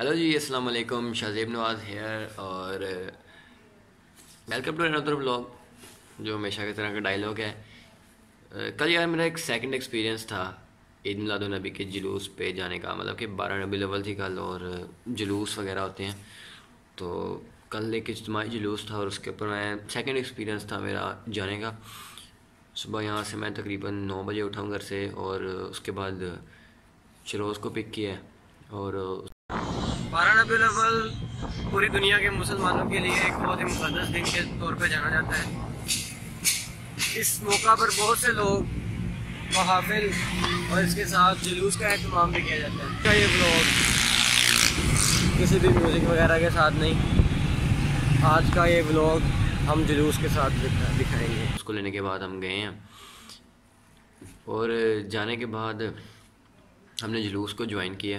Hello جی السلام علیکم شاہزیب نواز ہیئر اور ویلکم ٹو اندر بلاگ جو ہمیشہ کی طرح کا ڈائلاگ ہے. Uh, کل یار میرا ایک سیکنڈ ایکسپیرینس تھا عید میلاد النبی کے جلوس پہ جانے کا. مطلب کہ بارہ نبی لیول تھی کل اور uh, جلوس وغیرہ ہوتے ہیں. تو کل ایک اجتماعی جلوس تھا اور اس کے اوپر میں سیکنڈ ایکسپیرینس تھا میرا جانے کا. صبح یہاں سے میں تقریباً نو بجے اٹھاؤں گھر سے اور اس کے بعد uh, شروز کو پک کیا اور بارہ نبی الاول پوری دنیا کے مسلمانوں کے لیے ایک بہت ہی مقدس دن کے طور پہ جانا جاتا ہے۔ اس موقع پر بہت سے لوگ محافل اور اس کے ساتھ جلوس کا اہتمام بھی کیا جاتا ہے۔ کا یہ بلاگ کسی بھی میوزک وغیرہ کے ساتھ نہیں؟ آج کا یہ بلاگ ہم جلوس کے ساتھ دکھائیں گے۔ اس کو لینے کے بعد ہم گئے ہیں۔ اور جانے کے بعد ہم نے جلوس کو جوائن کیا۔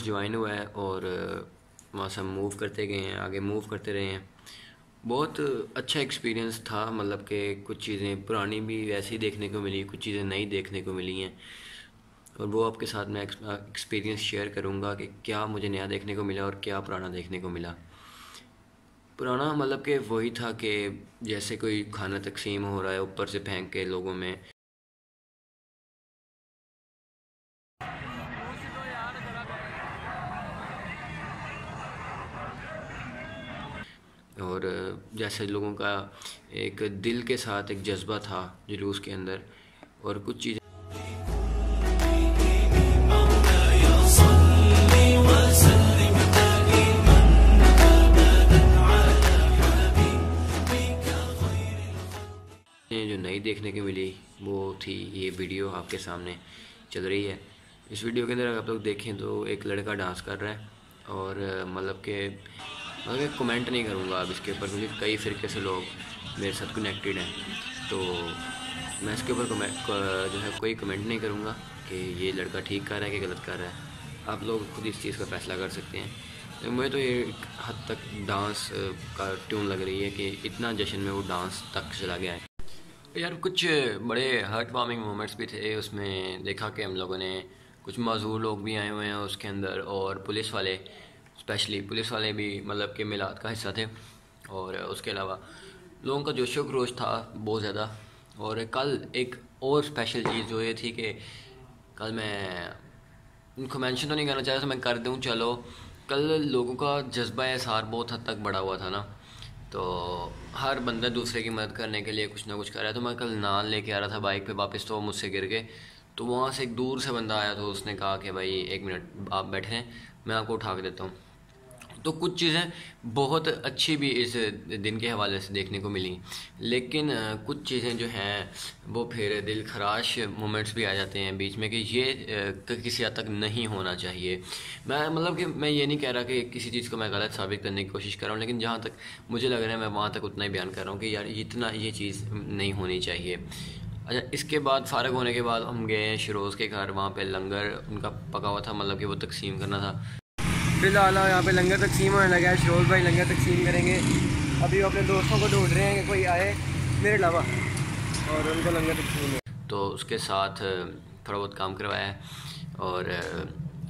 جلوس جوائن ہوا ہے اور وہاں سے ہم موو کرتے گئے ہیں، آگے موو کرتے رہے ہیں۔ بہت اچھا ایکسپیرینس تھا مطلب کہ کچھ چیزیں پرانی بھی ویسے ہی دیکھنے کو ملی، کچھ چیزیں نئی دیکھنے کو ملی ہیں۔ اور وہ آپ کے ساتھ میں ایکسپیرینس شیئر کروں گا کہ کیا مجھے نیا دیکھنے کو ملا اور کیا پرانا دیکھنے کو ملا۔ پرانا مطلب کہ وہی تھا کہ جیسے کوئی کھانا تقسیم ہو رہا ہے، اوپر سے پھینک کے لوگوں میں۔ اور جیسے لوگوں کا ایک دل کے ساتھ ایک جذبہ تھا جلوس کے اندر اور کچھ چیزیں جو نئی دیکھنے کی ملی وہ تھی یہ ویڈیو آپ کے سامنے چل رہی ہے۔ اس ویڈیو کے اندر اگر آپ لوگ دیکھیں تو ایک لڑکا ڈانس کر رہا ہے اور مطلب کہ مطلب کہ کمنٹ نہیں کروں گا اب اس کے اوپر، کیونکہ کئی فرقے سے لوگ میرے ساتھ کنیکٹیڈ ہیں۔ تو میں اس کے اوپر جو ہے، کوئی کمنٹ نہیں کروں گا کہ یہ لڑکا ٹھیک کر رہا ہے کہ غلط کر رہا ہے۔ آپ لوگ خود اس چیز کا فیصلہ کر سکتے ہیں۔ مجھے تو یہ ایک حد تک ڈانس کا ٹیون لگ رہی ہے کہ اتنا جشن میں وہ ڈانس تک چلا گیا ہے۔ یار، کچھ بڑے ہارٹ وارمنگ مومنٹس بھی تھے۔ اس میں دیکھا کہ ہم لوگوں نے کچھ معذور لوگ بھی آئے ہوئے ہیں اس کے اندر اور پولیس والے۔ اسپیشلی پولیس والے بھی مطلب کہ میلاد کا حصہ تھے اور اس کے علاوہ لوگوں کا جوش و خروش تھا بہت زیادہ اور کل ایک اور اسپیشل چیز جو یہ تھی کہ کل میں ان کو مینشن تو نہیں کرنا چاہتا تھا، میں کر دوں، چلو۔ کل لوگوں کا جذبہ احسار بہت حد تک بڑا ہوا تھا نا۔ تو ہر بندہ دوسرے کی مدد کرنے کے لیے کچھ نہ کچھ کر رہا ہے۔ تو میں کل نان لے کے آ رہا تھا بائک پہ واپس، تو وہ مجھ سے گر گئے۔ تو وہاں سے ایک دور سے بندہ آیا تو اس نے کہا کہ بھائی ایک منٹ آپ بیٹھے ہیں، میں آپ کو اٹھا کے دیتا ہوں۔ تو کچھ چیزیں بہت اچھی بھی اس دن کے حوالے سے دیکھنے کو ملیں۔ لیکن کچھ چیزیں جو ہیں، وہ پھر دل خراش مومنٹس بھی آ جاتے ہیں بیچ میں کہ یہ کسی حد تک نہیں ہونا چاہیے۔ میں مطلب کہ میں یہ نہیں کہہ رہا کہ کسی چیز کو میں غلط ثابت کرنے کی کوشش کر رہا ہوں، لیکن جہاں تک مجھے لگ رہا ہے، میں وہاں تک اتنا ہی بیان کر رہا ہوں کہ یار اتنا، یہ چیز نہیں ہونی چاہیے۔ اچھا اس کے بعد، فارغ ہونے کے بعد ہم گئے ہیں شروز کے گھر، وہاں پہ لنگر، ان کا پکا ہوا تھا مطلب کہ وہ تقسیم کرنا تھا۔ فی الحال یہاں پہ لنگر تقسیم ہونے لگا ہے۔ شروز بھائی لنگر تقسیم کریں گے۔ ابھی وہ اپنے دوستوں کو ڈھونڈ رہے ہیں کہ کوئی آئے میرے علاوہ۔ اور ان کو لنگر تقسیم ہے تو اس کے ساتھ تھوڑا بہت کام کروایا ہے۔ اور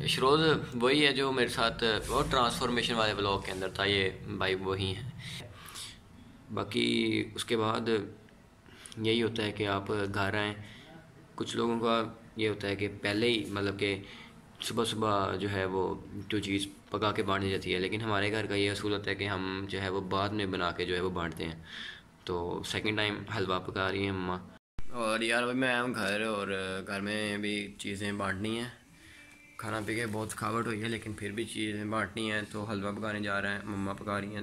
شروز وہی ہے جو میرے ساتھ وہ ٹرانسفارمیشن والے بلاگ کے اندر تھا، یہ بھائی وہی ہیں۔ باقی اس کے بعد یہی ہوتا ہے کہ آپ گھر آئیں۔ کچھ لوگوں کا یہ ہوتا ہے کہ پہلے ہی مطلب کہ صبح صبح جو ہے وہ جو چیز پکا کے بانٹی جاتی ہے، لیکن ہمارے گھر کا یہ اصول ہوتا ہے کہ ہم جو ہے وہ بعد میں بنا کے جو ہے وہ بانٹتے ہیں۔ تو سیکنڈ ٹائم حلوہ پکا رہی ہیں مما اور یار ابھی میں آیا ہوں گھر اور گھر میں بھی چیزیں بانٹنی ہیں۔ کھانا پی کے بہت تھکاوٹ ہوئی ہے، لیکن پھر بھی چیزیں بانٹنی ہیں۔ تو حلوہ پکانے جا رہے ہیں، مما پکا رہی ہیں،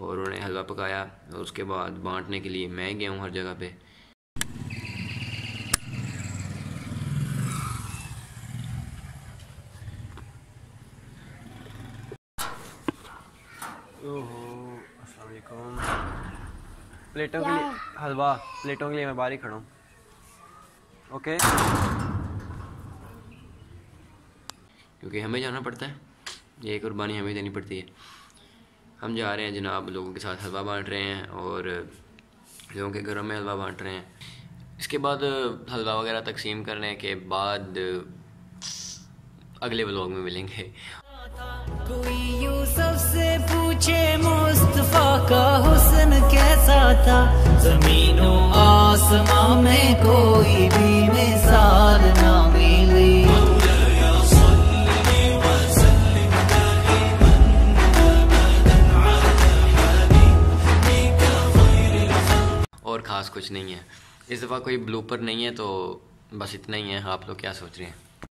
اور انہوں نے حلوہ پکایا اور اس کے بعد بانٹنے کے لیے میں گیا ہوں ہر جگہ پہ۔ السلام علیکم۔ پلیٹوں کے لیے حلوہ پلیٹوں کے لیے میں باہر ہی کھڑا ہوں۔ اوکے؟ کیونکہ ہمیں جانا پڑتا ہے۔ یہ قربانی ہمیں دینی پڑتی ہے۔ ہم جا رہے ہیں جناب، لوگوں کے ساتھ حلوہ بانٹ رہے ہیں اور لوگوں کے گھروں میں حلوہ بانٹ رہے ہیں۔ اس کے بعد حلوہ وغیرہ تقسیم کرنے کے بعد اگلے بلاگ میں ملیں گے۔ کوئی یوسف سے پوچھے، مصطفیٰ کا حسن کیسا تھا؟ زمین و آسمان میں کوئی بھی مثال کچھ نہیں ہے۔ اس دفعہ کوئی بلوپر نہیں ہے تو بس اتنا ہی ہے۔ آپ لوگ کیا سوچ رہے ہیں؟